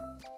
you